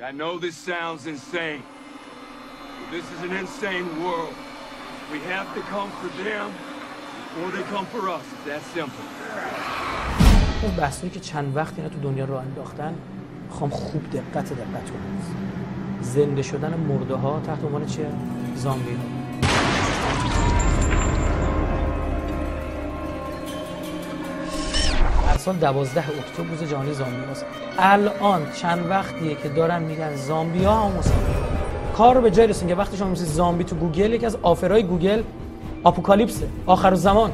I know this sounds insane. But this is an insane world. We have to come for them before they come for us. It's that simple. اون بحثایی که چند وقت اینا تو دنیا رو انداختن خوام خوب دقت دقت کنید زنده شدن مرده ها تحت عنوان چیه؟ زامبی ها سال دوازده اکتبر روز جهانی زامبی هاست الان چند وقتیه که دارن میگن زامبی ها هم کار رو به جای رسون که وقتی شما میسی زامبی تو گوگل یکی از آفرهای گوگل آپوکالیپسه آخر زمان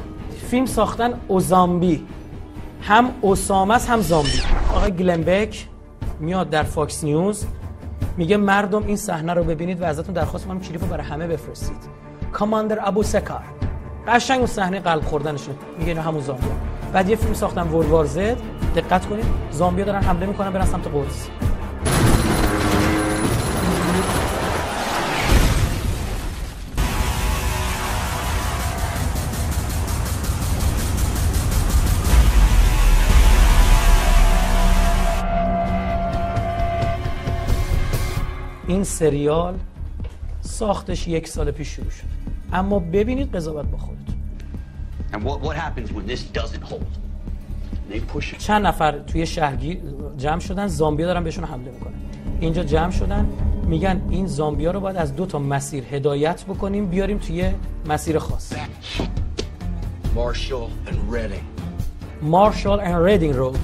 فیلم ساختن او زامبی هم اسامه هم زامبی. آقای گلنبک میاد در فاکس نیوز میگه مردم این صحنه رو ببینید و ازتون درخواست می‌کنم کلیپ رو برای همه بفرستید. کاماندر ابو سکار قشنگ اون صحنه قلب خوردنشون میگه اینا همون زامبی بعد یه فیلم ساختن ورلد وار زد دقت کنید زامبی دارن حمله می‌کنن برن سمت قدس. این سریال ساختش یک سال پیش شروع شد. اما ببینید قضاوت با خودتون. چند نفر توی شهرگیر جمع شدن زامبیا دارن بهشون حمله می‌کنن. اینجا جمع شدن میگن این زامبیا رو باید از دو تا مسیر هدایت بکنیم بیاریم توی مسیر خاص. And. مارشال and ریدینگ رود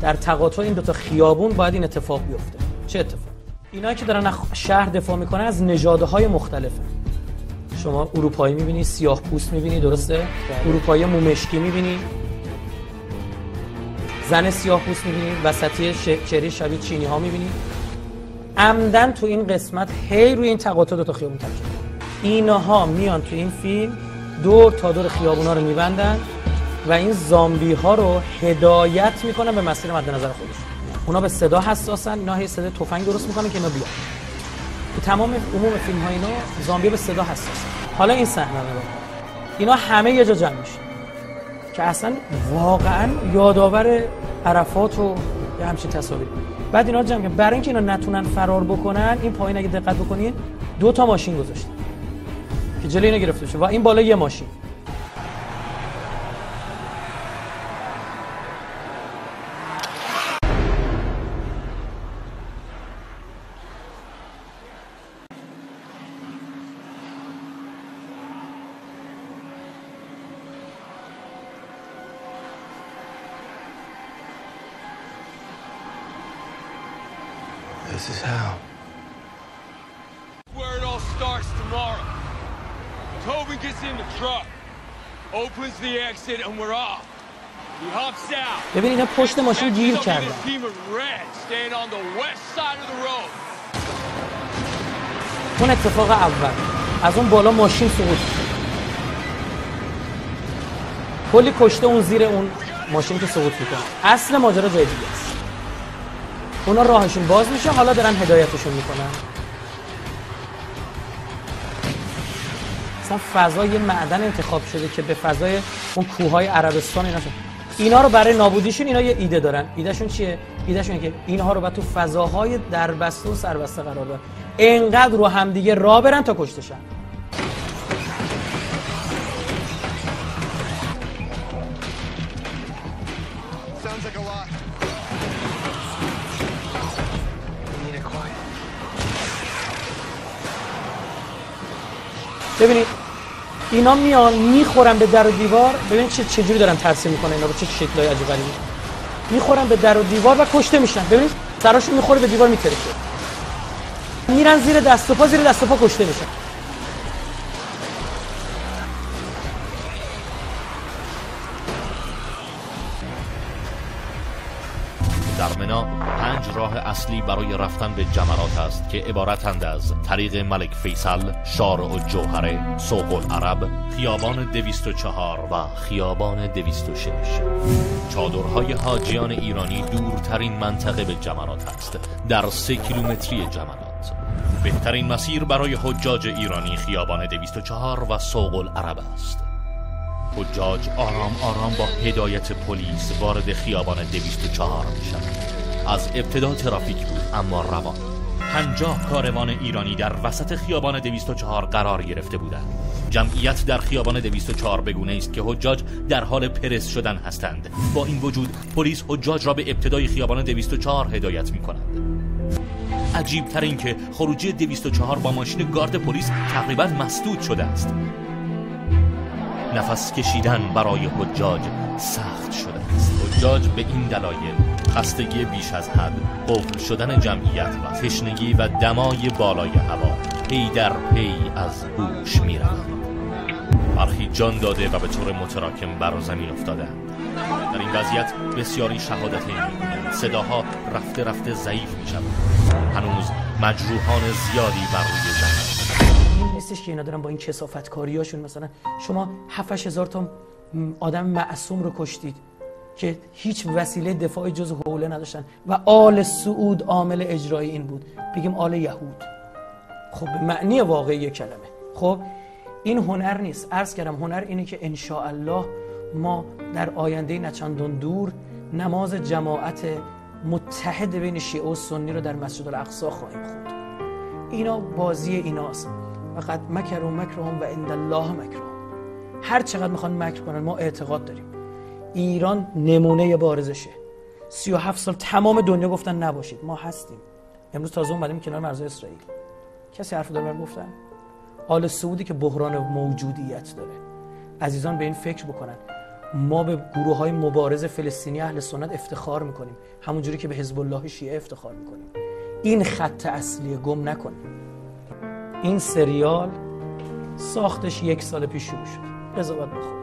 در تقاطع این دو تا خیابون باید این اتفاق بیفته. چه اتفاق؟ اینا که دارن شهر دفاع می‌کنن از نژاده های مختلفه شما اروپایی می‌بینی سیاه پوست می‌بینی درسته؟ اروپایی مومشکی می‌بینی. زن سیاه پوست می‌بینی وسطی چهره شبیه چینی ها می‌بینی. عمدن تو این قسمت هی روی این تقاطع دو تا خیابون تاکید اینها میان تو این فیلم دور تا دور خیابونا رو میبندن و این زامبی ها رو هدایت می‌کنن به مسیر مد نظر خودشون. اونا به صدا حساسن اینا هی صدا تفنگ درست می‌کنن که اینا بیان. تو تمام عموم فیلم ها اینا زامبی به صدا حساسن حالا این صحنه رو. اینا همه یه جا جمع میشن که اصلا واقعا یادآور عرفات و یه همچین تصاویر. بعد اینا جمع کردن. برای اینکه اینا نتونن فرار بکنن این پایین اگه دقت بکنین دو تا ماشین گذاشتن. که جلوی اینا گرفته بشه و این بالا یه ماشین. This is how. Where it all starts tomorrow. Tobin gets in the truck, opens the exit, and we're off. He hops out. ببین اینا پشت ماشین گیر کردن a team of red staying on the west side of the road. اون اتفاق اول از اون بالا ماشین سقوط کرد. کلی کشته اون زیر اون ماشین که سقوط می‌کنه اصل ماجرا جای دیگه است اونا راهشون باز میشه حالا دارن هدایتشون می‌کنن. اصلا فضا یه معدن انتخاب شده که به فضای اون کوههای عربستان اینا شد. اینا رو برای نابودیشون اینا یه ایده دارن. ایدهشون چیه؟ ایدهشون اینه که اینها رو باید تو فضاهای دربسته و سربسته قرار بدن. انقدر رو همدیگه راه برن تا کشته شن. Sounds like a. ببینید اینا میان می‌خورن به در و دیوار. ببینید چه چجوری دارن ترسیم می‌کنن اینا رو چه شکلای عجیب غریبی. می‌خورن به در و دیوار و کشته میشن. ببینید سراشون می‌خوره به دیوار میترکه. میرن زیر دست و پا زیر دست و پا کشته میشن. در منا پنج راه اصلی برای رفتن به جمرات است که عبارتند از طریق ملک فیصل، شارع و جوهره، سوق العرب، خیابان 204 و خیابان 206 چادرهای حاجیان ایرانی دورترین منطقه به جمرات است در سه کیلومتری جمرات. بهترین مسیر برای حجاج ایرانی خیابان 204 و سوق العرب است. حجاج آرام آرام با هدایت پلیس وارد خیابان 204 میشن از ابتدا ترافیک بود اما روان. پنجاه کاروان ایرانی در وسط خیابان 204 قرار گرفته بودند. جمعیت در خیابان 204 بگونه است که حجاج در حال پرس شدن هستند. با این وجود پلیس حجاج را به ابتدای خیابان 204 هدایت می کند عجیب تر این که خروجی 204 با ماشین گارد پلیس تقریبا مسدود شده است. نفس کشیدن برای حجاج سخت شده است. حجاج به این دلایل خستگی بیش از حد قفل شدن جمعیت و تشنگی و دمای بالای هوا پی در پی از هوش می‌روند. برخی جان داده و به طور متراکم بر زمین افتاده در این وضعیت بسیاری شهادت می‌گویند صداها رفته رفته ضعیف می شود هنوز مجروحان زیادی بر روی زمین این نیستش که اینا دارن با این کسافت کاریاشون مثلا شما 7 هزار تا آدم معصوم رو کشتید که هیچ وسیله دفاع جز حوله نداشتن و آل سعود عامل اجرایی این بود. بگیم آل یهود. خب به معنی واقعی کلمه. خب این هنر نیست. عرض کردم هنر اینه که ان الله ما در آینده نچندان دور نماز جماعت متحد بین شیعه و سنی رو در مسجد الاقصا خواهیم خوند اینا بازی ایناست. فقط مکر و مکرهم و عند الله مکرهم. هر چقدر می‌خوان مکر کنن ما اعتقاد داریم. ایران نمونه بارزشه. 37 سال تمام دنیا گفتن نباشید. ما هستیم. امروز تازه اومدیم کنار مرز اسرائیل. کسی حرف داره گفتن؟ آل سعودی که بحران موجودیت داره. عزیزان به این فکر بکنن. ما به گروه های مبارز فلسطینی اهل سنت افتخار می‌کنیم. همونجوری که به حزب الله شیعه افتخار می‌کنیم. این خط اصلی گم نکنیم. این سریال ساختش یک سال پیش شروع شد. قضاوت بخور